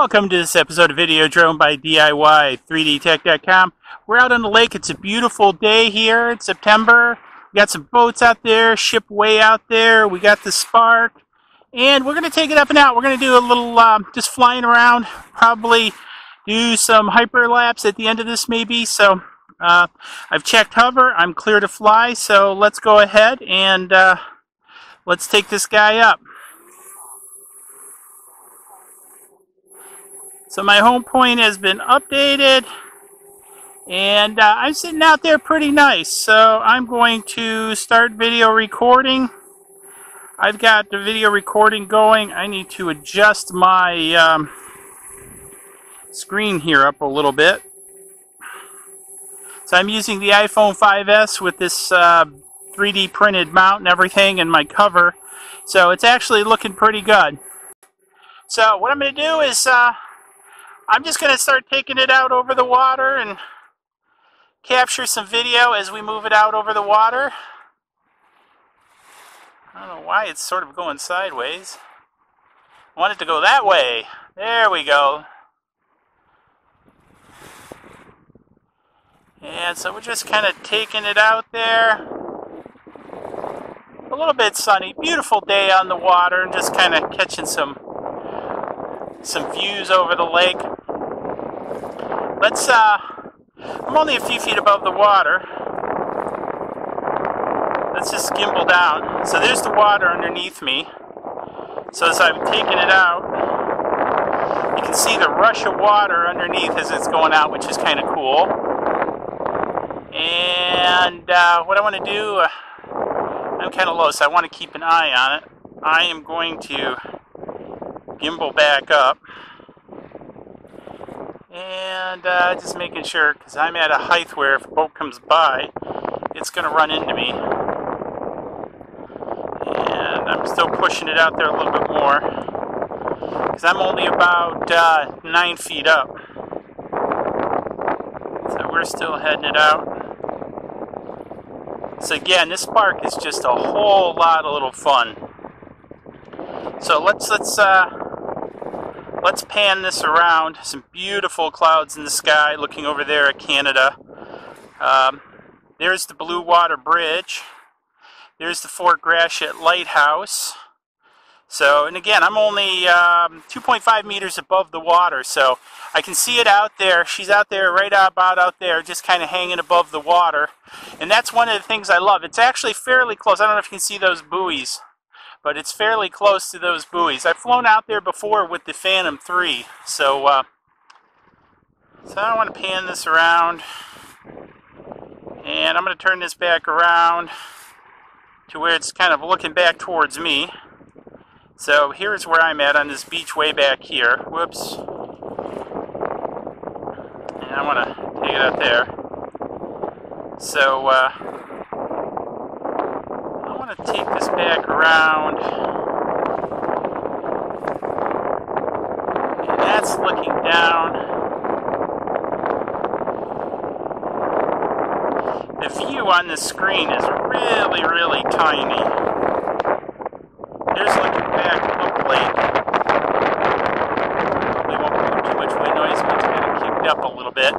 Welcome to this episode of Video Drone by DIY3DTech.com. We're out on the lake. It's a beautiful day here in September. We got some boats out there, ship way out there. We got the Spark. And we're going to take it up and out. We're going to do a little um, just flying around, probably do some hyperlapse at the end of this maybe. So uh, I've checked hover. I'm clear to fly. So let's go ahead and uh, let's take this guy up. So my home point has been updated and uh, I'm sitting out there pretty nice. So I'm going to start video recording. I've got the video recording going. I need to adjust my um, screen here up a little bit. So I'm using the iPhone 5S with this uh, 3D printed mount and everything and my cover. So it's actually looking pretty good. So what I'm going to do is uh, I'm just going to start taking it out over the water and capture some video as we move it out over the water. I don't know why it's sort of going sideways. I want it to go that way. There we go. And so we're just kind of taking it out there. A little bit sunny, beautiful day on the water, and just kind of catching some some views over the lake. Let's, uh, I'm only a few feet above the water. Let's just gimbal down. So there's the water underneath me. So as I'm taking it out, you can see the rush of water underneath as it's going out, which is kind of cool. And uh, what I want to do, uh, I'm kind of low, so I want to keep an eye on it. I am going to gimbal back up and uh, just making sure because I'm at a height where if a boat comes by it's going to run into me. And I'm still pushing it out there a little bit more. Because I'm only about uh, nine feet up. So we're still heading it out. So again this Spark is just a whole lot of little fun. So let's let's uh, let's pan this around. Some beautiful clouds in the sky looking over there at Canada. Um, there's the Blue Water Bridge. There's the Fort Gratiot Lighthouse. So, and again, I'm only um, 2.5 meters above the water, so I can see it out there. She's out there, right about out there, just kind of hanging above the water. And that's one of the things I love. It's actually fairly close. I don't know if you can see those buoys but it's fairly close to those buoys. I've flown out there before with the Phantom 3, so uh, so I want to pan this around, and I'm going to turn this back around to where it's kind of looking back towards me. So here's where I'm at on this beach way back here. Whoops. And I want to take it out there. So, uh, take this back around. And that's looking down. The view on the screen is really, really tiny. Here's looking back at Lake. Probably won't be too much wind noise, but it's kind of kicked up a little bit.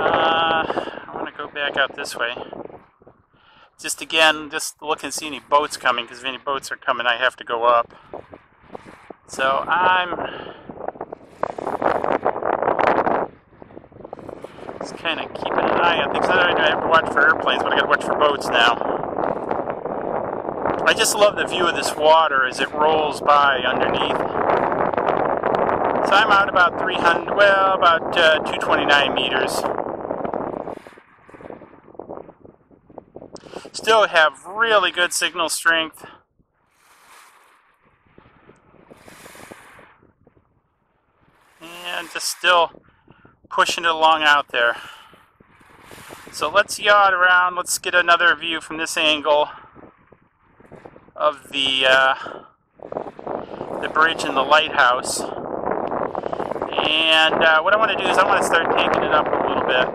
Uh, I want to go back out this way just again, just look and see any boats coming, because if any boats are coming, I have to go up. So I'm just kind of keeping an eye on things. I don't have to watch for airplanes, but I got to watch for boats now. I just love the view of this water as it rolls by underneath. So I'm out about 300, well, about uh, 229 meters. Still have really good signal strength. And just still pushing it along out there. So let's yacht around. Let's get another view from this angle of the uh, the bridge and the lighthouse. And uh, what I want to do is I want to start taking it up a little bit.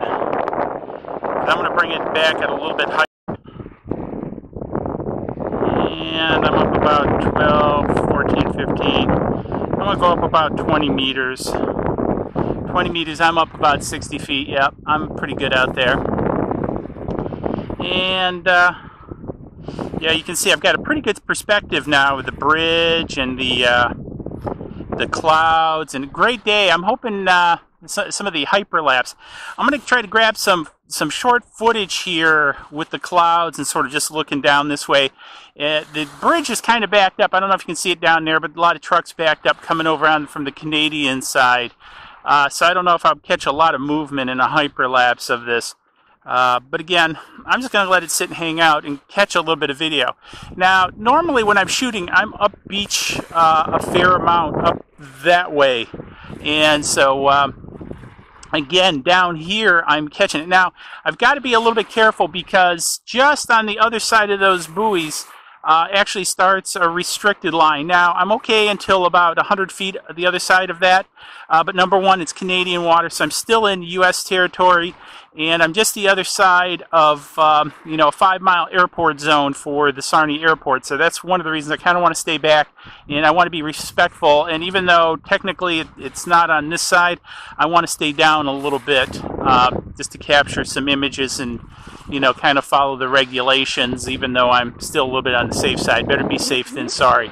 I'm going to bring it back at a little bit higher. and I'm up about 12, 14, 15. I'm gonna go up about 20 meters. 20 meters, I'm up about 60 feet. Yep, I'm pretty good out there. And uh, yeah, you can see I've got a pretty good perspective now with the bridge and the uh, the clouds and a great day. I'm hoping uh, some of the hyperlapse. I'm going to try to grab some some short footage here with the clouds and sort of just looking down this way. Uh, the bridge is kind of backed up. I don't know if you can see it down there, but a lot of trucks backed up coming over on from the Canadian side. Uh, so I don't know if I'll catch a lot of movement in a hyperlapse of this. Uh, but again, I'm just going to let it sit and hang out and catch a little bit of video. Now, normally when I'm shooting, I'm up beach uh, a fair amount up that way. And so, um, again, down here, I'm catching it. Now, I've got to be a little bit careful because just on the other side of those buoys, uh, actually starts a restricted line. Now, I'm okay until about 100 feet the other side of that, uh, but number one, it's Canadian water, so I'm still in U.S. territory, and I'm just the other side of, um, you know, a five-mile airport zone for the Sarnia Airport, so that's one of the reasons I kind of want to stay back, and I want to be respectful, and even though technically it's not on this side, I want to stay down a little bit uh, just to capture some images and you know, kind of follow the regulations, even though I'm still a little bit on the safe side. Better be safe than sorry.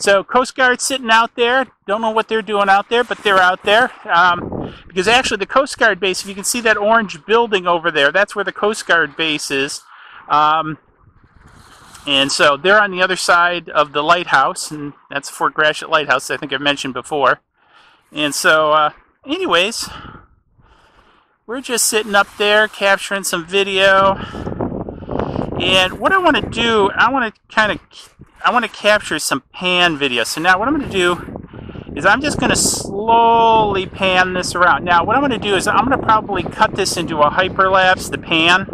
So Coast Guard sitting out there. Don't know what they're doing out there, but they're out there. Um, because actually the Coast Guard base, if you can see that orange building over there, that's where the Coast Guard base is. Um, and so they're on the other side of the lighthouse, and that's Fort Gratiot Lighthouse, I think I've mentioned before. And so, uh, anyways, we're just sitting up there capturing some video. And what I want to do, I want to kind of, I want to capture some pan video. So now what I'm going to do is I'm just going to slowly pan this around. Now what I'm going to do is I'm going to probably cut this into a hyperlapse, the pan.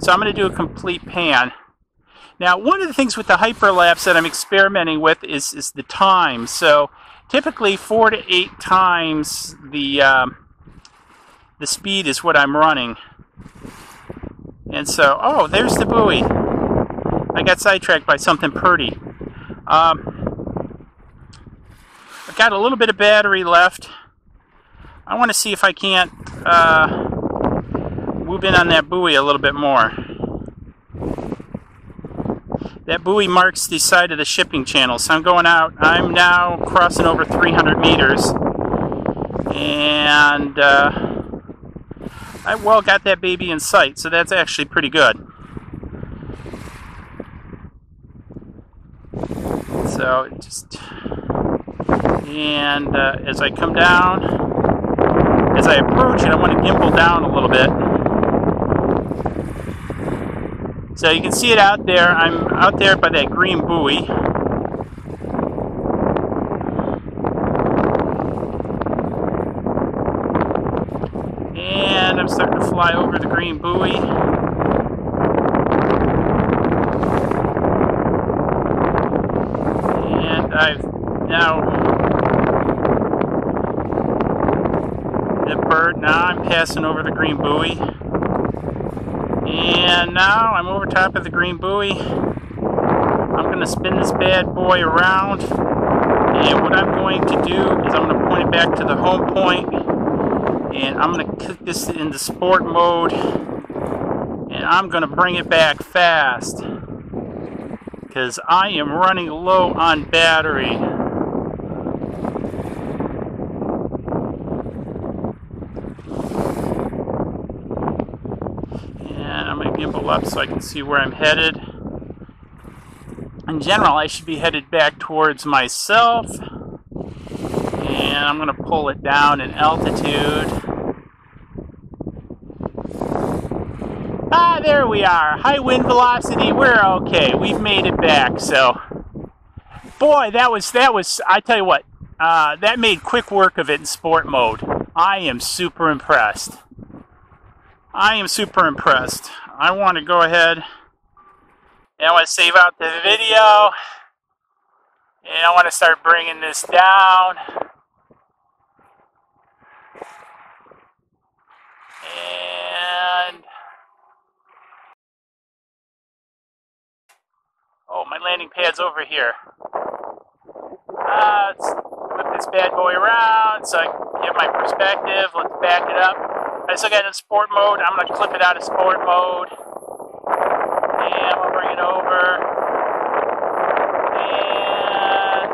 So I'm going to do a complete pan. Now one of the things with the hyperlapse that I'm experimenting with is, is the time. So typically four to eight times the... Um, the speed is what I'm running. And so, oh, there's the buoy. I got sidetracked by something pretty. Um, I've got a little bit of battery left. I want to see if I can't uh, move in on that buoy a little bit more. That buoy marks the side of the shipping channel, so I'm going out. I'm now crossing over 300 meters. And... Uh, I well got that baby in sight, so that's actually pretty good. So just and uh, as I come down, as I approach it, I want to gimbal down a little bit. So you can see it out there. I'm out there by that green buoy. I'm starting to fly over the green buoy. And I've now the bird now I'm passing over the green buoy. And now I'm over top of the green buoy. I'm going to spin this bad boy around. And what I'm going to do is I'm to point it back to the home point and I'm going to click this into sport mode and I'm going to bring it back fast because I am running low on battery. And I'm to gimbal up so I can see where I'm headed. In general, I should be headed back towards myself. And I'm going to pull it down in altitude. Ah, there we are. High wind velocity. We're okay. We've made it back. So, boy, that was that was. I tell you what, uh, that made quick work of it in sport mode. I am super impressed. I am super impressed. I want to go ahead and I want to save out the video. And I want to start bringing this down. And Oh, my landing pad's over here. Uh, let's put this bad boy around so I can get my perspective. Let's back it up. I still got it in sport mode. I'm going to clip it out of sport mode. And we'll bring it over. And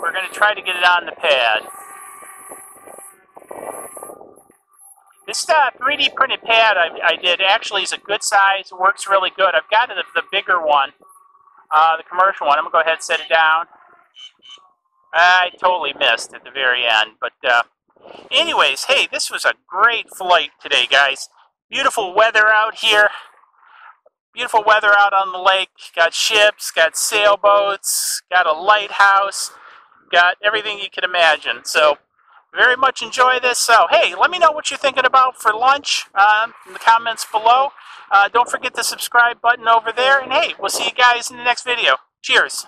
we're going to try to get it on the pad. This uh, 3D printed pad I, I, did actually is a good size, works really good. I've got the, the bigger one, uh, the commercial one. I'm going to go ahead and set it down. I totally missed at the very end. But uh, anyways, hey, this was a great flight today, guys. Beautiful weather out here. Beautiful weather out on the lake. Got ships, got sailboats, got a lighthouse, got everything you could imagine. So very much enjoy this. So, hey, let me know what you're thinking about for lunch uh, in the comments below. Uh, don't forget the subscribe button over there. And hey, we'll see you guys in the next video. Cheers.